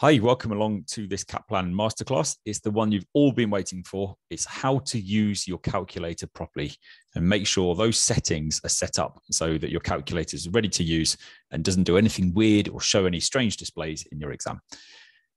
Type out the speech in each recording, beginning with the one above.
Hi, welcome along to this Kaplan Masterclass. It's the one you've all been waiting for. It's how to use your calculator properly and make sure those settings are set up so that your calculator is ready to use and doesn't do anything weird or show any strange displays in your exam.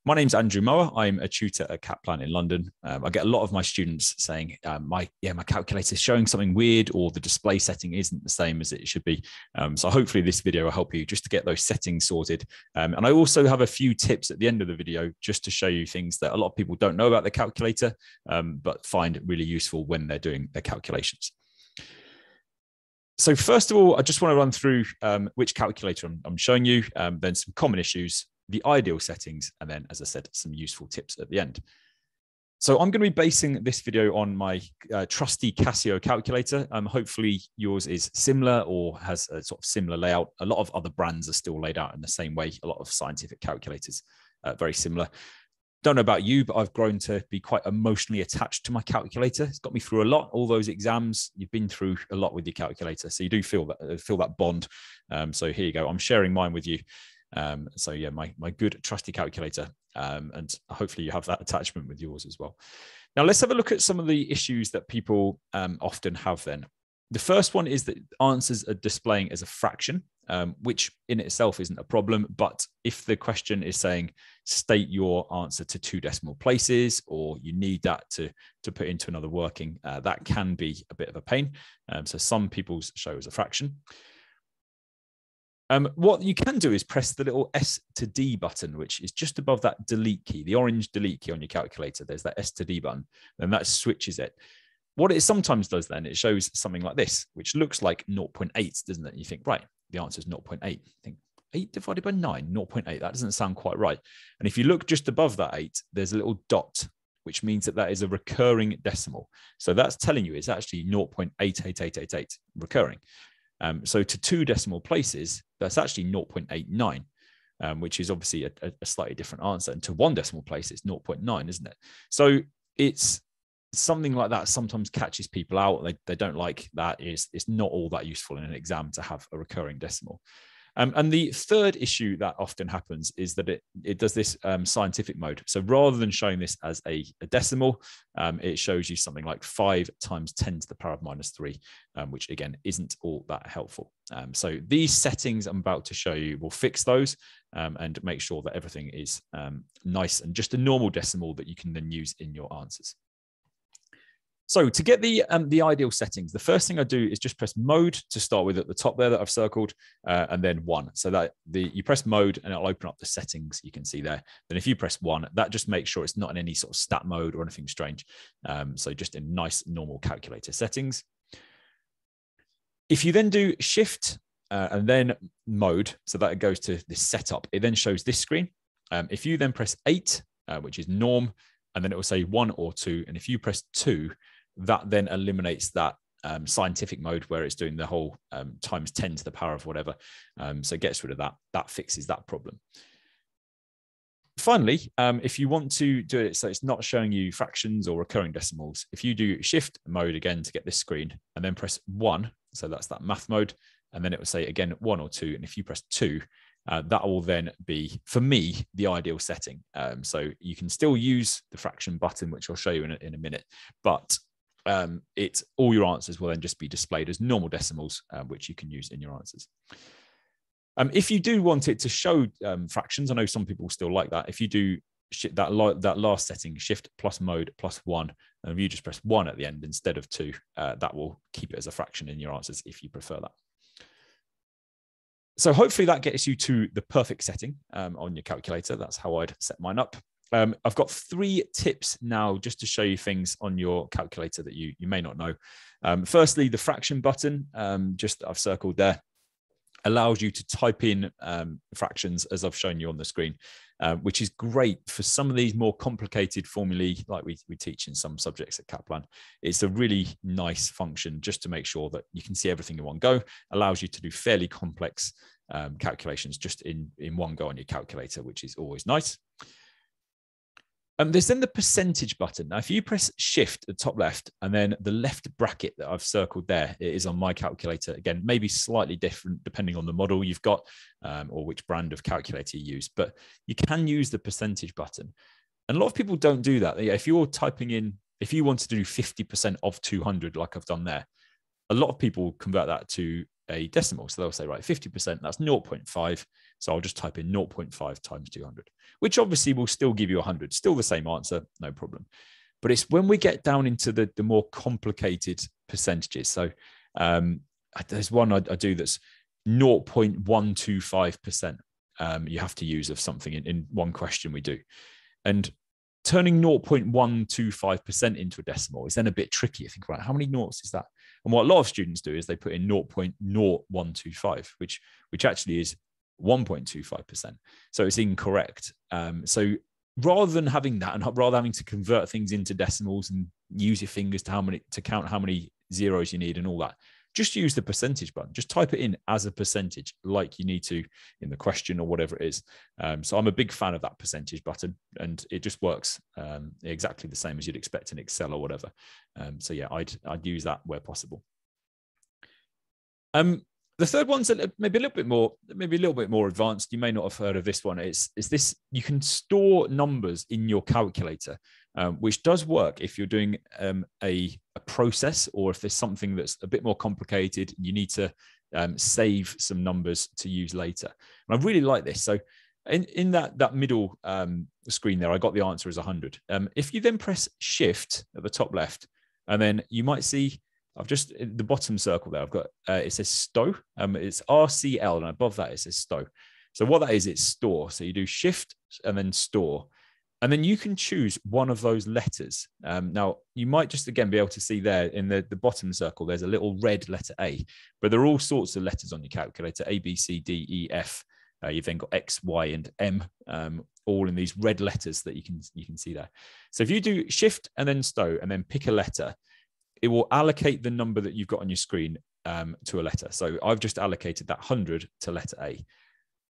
My name's Andrew Mower. I'm a tutor at Kaplan in London. Um, I get a lot of my students saying, um, "My yeah, my calculator is showing something weird, or the display setting isn't the same as it should be." Um, so hopefully, this video will help you just to get those settings sorted. Um, and I also have a few tips at the end of the video just to show you things that a lot of people don't know about the calculator, um, but find really useful when they're doing their calculations. So first of all, I just want to run through um, which calculator I'm, I'm showing you, then some common issues, the ideal settings, and then, as I said, some useful tips at the end. So I'm going to be basing this video on my uh, trusty Casio calculator. Um, hopefully yours is similar or has a sort of similar layout. A lot of other brands are still laid out in the same way. A lot of scientific calculators, uh, very similar. Don't know about you, but I've grown to be quite emotionally attached to my calculator. It's got me through a lot. All those exams, you've been through a lot with your calculator, so you do feel that feel that bond. Um, so here you go. I'm sharing mine with you. Um, so yeah, my my good trusty calculator, um, and hopefully you have that attachment with yours as well. Now let's have a look at some of the issues that people um, often have. Then the first one is that answers are displaying as a fraction, um, which in itself isn't a problem. But if the question is saying state your answer to two decimal places, or you need that to to put into another working, uh, that can be a bit of a pain. Um, so some people's show as a fraction. Um, what you can do is press the little S to D button, which is just above that delete key, the orange delete key on your calculator. There's that S to D button, and that switches it. What it sometimes does then, it shows something like this, which looks like 0.8, doesn't it? You think, right, the answer is 0.8. I think 8 divided by 9, 0.8. That doesn't sound quite right. And if you look just above that 8, there's a little dot, which means that that is a recurring decimal. So that's telling you it's actually 0.88888 recurring. Um, so to two decimal places, that's actually 0.89, um, which is obviously a, a, slightly different answer. And to one decimal place, it's 0.9, isn't it? So it's something like that sometimes catches people out. They, they don't like that. Is it's not all that useful in an exam to have a recurring decimal. Um, and the third issue that often happens is that it, it does this um, scientific mode. So rather than showing this as a, a decimal, um, it shows you something like 5 times 10 to the power of minus 3, um, which again isn't all that helpful. Um, so these settings I'm about to show you will fix those um, and make sure that everything is nice and just a normal decimal that you can then use in your answers. So to get the um, the ideal settings, the first thing I do is just press mode to start with at the top there that I've circled, uh, and then one. So that the you press mode and it'll open up the settings you can see there. Then if you press one, that just makes sure it's not in any sort of stat mode or anything strange. Um, so just in nice normal calculator settings. If you then do shift uh, and then mode, so that it goes to this setup, it then shows this screen. Um, if you then press eight, uh, which is norm, and then it will say one or two, and if you press two, that then eliminates that um, scientific mode where it's doing the whole um, times 10 to the power of whatever. Um, so gets rid of that. That fixes that problem. Finally, um, if you want to do it so it's not showing you fractions or recurring decimals, if you do shift mode again to get this screen and then press one, so that's that math mode, and then it will say again one or two. And if you press two, uh, that will then be, for me, the ideal setting. Um, so you can still use the fraction button, which I'll show you in a, in a minute, but um, it all your answers will then just be displayed as normal decimals, uh, which you can use in your answers. Um, if you do want it to show um, fractions, I know some people still like that. If you do that that last setting, shift plus mode plus one, and you just press one at the end instead of two, uh, that will keep it as a fraction in your answers if you prefer that. So hopefully that gets you to the perfect setting um, on your calculator. That's how I'd set mine up. Um, I've got three tips now just to show you things on your calculator that you, you may not know. Um, firstly, the fraction button, um, just I've circled there, allows you to type in um, fractions as I've shown you on the screen, uh, which is great for some of these more complicated formulae like we, we teach in some subjects at Kaplan. It's a really nice function just to make sure that you can see everything in one go, allows you to do fairly complex um, calculations just in, in one go on your calculator, which is always nice. Um, there's then the percentage button. Now, if you press shift at the top left and then the left bracket that I've circled there, it is on my calculator. Again, maybe slightly different depending on the model you've got um, or which brand of calculator you use, but you can use the percentage button. And a lot of people don't do that. If you're typing in, if you want to do 50% of 200, like I've done there, a lot of people convert that to a decimal. So they'll say, right, 50%, that's 0.5. So I'll just type in 0.5 times 200, which obviously will still give you 100, still the same answer, no problem. But it's when we get down into the, the more complicated percentages. So um, there's one I, I do that's 0.125%. Um, you have to use of something in, in one question we do. And turning 0.125% into a decimal is then a bit tricky. I think, right, how many noughts is that? And what a lot of students do is they put in 0.0125, which which actually is 1.25%. So it's incorrect. Um, so rather than having that and rather having to convert things into decimals and use your fingers to how many to count how many zeros you need and all that, just use the percentage button. Just type it in as a percentage, like you need to in the question or whatever it is. Um, so I'm a big fan of that percentage button, and it just works um, exactly the same as you'd expect in Excel or whatever. Um, so yeah, I'd I'd use that where possible. Um, the third one's maybe a little bit more, maybe a little bit more advanced. You may not have heard of this one. It's is this you can store numbers in your calculator, um, which does work if you're doing um, a, a, process or if there's something that's a bit more complicated. You need to um, save some numbers to use later. And I really like this. So in, in that that middle um, screen there, I got the answer as 100. Um, if you then press Shift at the top left, and then you might see I've just in the bottom circle there. I've got uh, it says stow. Um, it's RCL, and above that it says stow. So what that is, it's store. So you do shift and then store, and then you can choose one of those letters. Um, now you might just again be able to see there in the the bottom circle. There's a little red letter A, but there are all sorts of letters on your calculator: A, B, C, D, E, F. Uh, you've then got X, Y, and M, um, all in these red letters that you can you can see there. So if you do shift and then stow and then pick a letter it will allocate the number that you've got on your screen um, to a letter. So I've just allocated that 100 to letter A.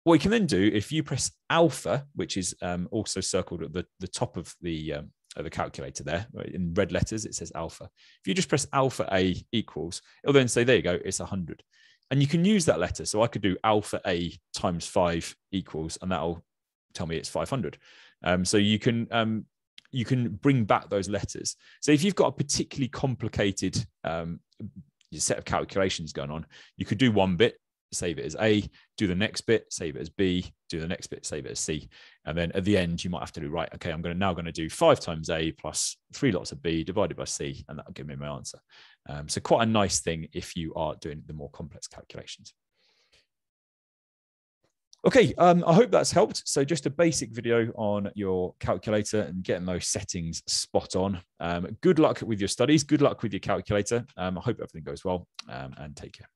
What you can then do, if you press alpha, which is um, also circled at the, the top of the, um, of the calculator there, in red letters, it says alpha. If you just press alpha A equals, it'll then say, there you go, it's 100. And you can use that letter. So I could do alpha A times five equals, and that'll tell me it's 500. Um, so you can um, you can bring back those letters. So if you've got a particularly complicated um, set of calculations going on, you could do one bit, save it as A, do the next bit, save it as B, do the next bit, save it as C. And then at the end, you might have to do, right, okay, I'm going to now going to do five times A plus three lots of B divided by C, and that'll give me my answer. Um, so quite a nice thing if you are doing the more complex calculations. Okay, um, I hope that's helped. So just a basic video on your calculator and getting those settings spot on. Um, good luck with your studies. Good luck with your calculator. Um, I hope everything goes well um, and take care.